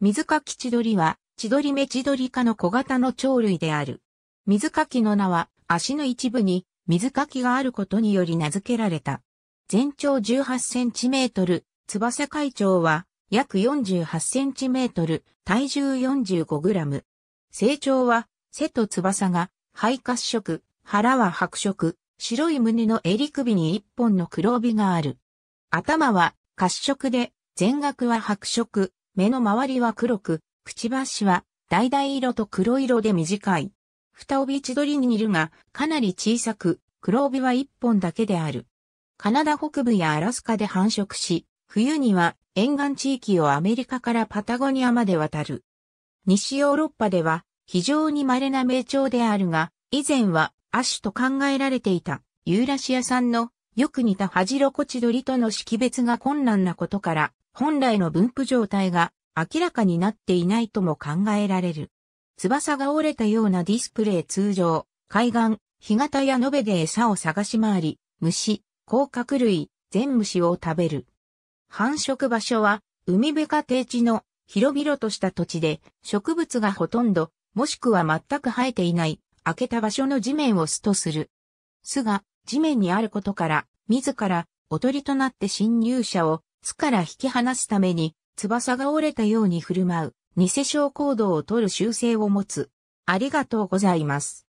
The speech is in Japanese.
水かき千鳥は、千鳥目千鳥科の小型の鳥類である。水かきの名は、足の一部に水かきがあることにより名付けられた。全長18センチメートル、翼会長は約48センチメートル、体重45グラム。成長は、背と翼が灰褐色、腹は白色、白い胸の襟首に一本の黒帯がある。頭は褐色で、全額は白色、目の周りは黒く、くちばしは橙色と黒色で短い。二帯千鳥に似るが、かなり小さく、黒帯は一本だけである。カナダ北部やアラスカで繁殖し、冬には沿岸地域をアメリカからパタゴニアまで渡る。西ヨーロッパでは非常に稀な名鳥であるが、以前は亜種と考えられていたユーラシア産のよく似たハジロコチドリとの識別が困難なことから、本来の分布状態が明らかになっていないとも考えられる。翼が折れたようなディスプレイ通常、海岸、干潟や延べで餌を探し回り、虫、甲殻類、全虫を食べる。繁殖場所は、海辺か低地の広々とした土地で、植物がほとんど、もしくは全く生えていない、開けた場所の地面を巣とする。巣が地面にあることから、自らおとりとなって侵入者を巣から引き離すために、翼が折れたように振る舞う、偽証行動を取る習性を持つ。ありがとうございます。